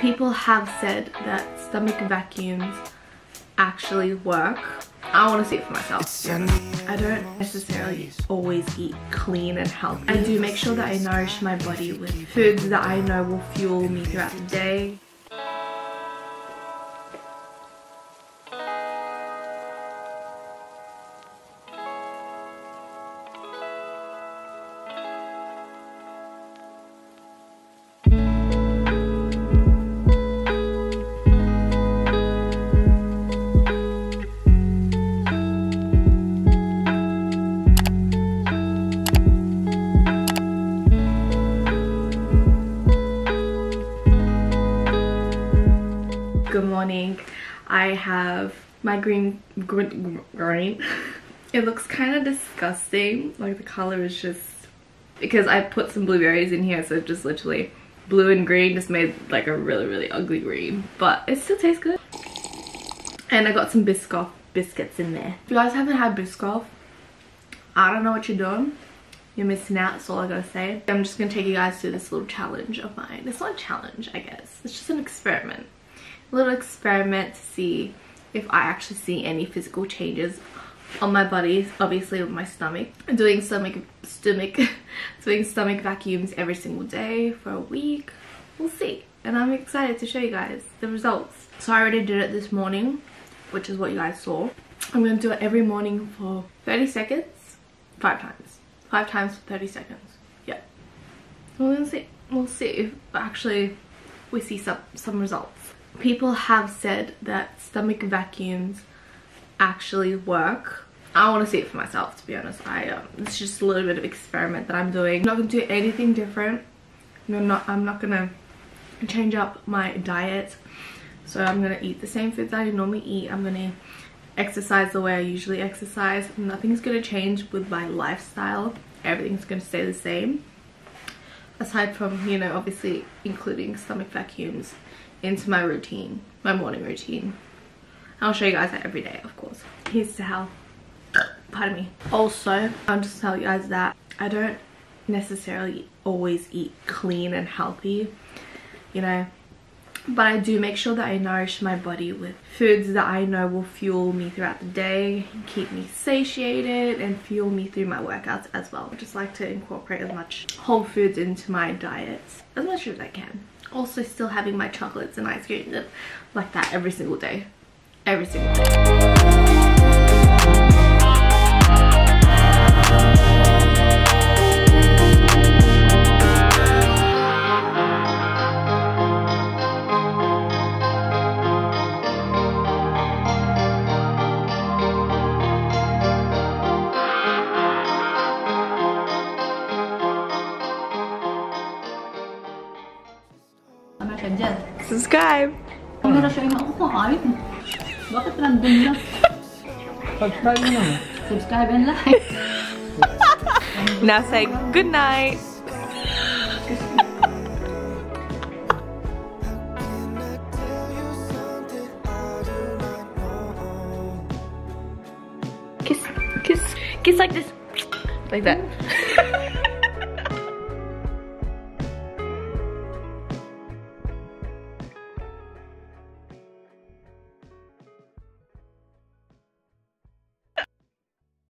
People have said that stomach vacuums actually work. I want to see it for myself. I don't necessarily always eat clean and healthy. I do make sure that I nourish my body with foods that I know will fuel me throughout the day. Good morning. I have my green green, green. it looks kind of disgusting. Like the color is just because i put some blueberries in here so just literally blue and green just made like a really really ugly green. But it still tastes good. And i got some biscoff biscuits in there. If you guys haven't had biscoff i don't know what you're doing. You're missing out that's all i gotta say. I'm just gonna take you guys through this little challenge of mine. It's not a challenge i guess. It's just an experiment little experiment to see if I actually see any physical changes on my body obviously with my stomach. I'm doing stomach stomach doing stomach vacuums every single day for a week. We'll see. And I'm excited to show you guys the results. So I already did it this morning which is what you guys saw. I'm gonna do it every morning for 30 seconds five times. Five times for 30 seconds. Yeah. We'll see. We'll see if actually we see some some results people have said that stomach vacuums actually work. I want to see it for myself to be honest. I um, it's just a little bit of experiment that I'm doing. I'm not gonna do anything different. I'm not I'm not gonna change up my diet. So I'm gonna eat the same foods I normally eat. I'm gonna exercise the way I usually exercise. Nothing's gonna change with my lifestyle. Everything's gonna stay the same. Aside from you know obviously including stomach vacuums into my routine, my morning routine. I'll show you guys that every day, of course. Here's to how, pardon me. Also, I'll just tell you guys that I don't necessarily always eat clean and healthy, you know, but I do make sure that I nourish my body with foods that I know will fuel me throughout the day, keep me satiated and fuel me through my workouts as well. I just like to incorporate as much whole foods into my diet as much as I can also still having my chocolates and ice cream like that every single day. Every single day Subscribe. Ang na siya yung ako kahit. Bakit random na? Subscribe. Subscribe and like. Now say good night. kiss, kiss, kiss like this, like that.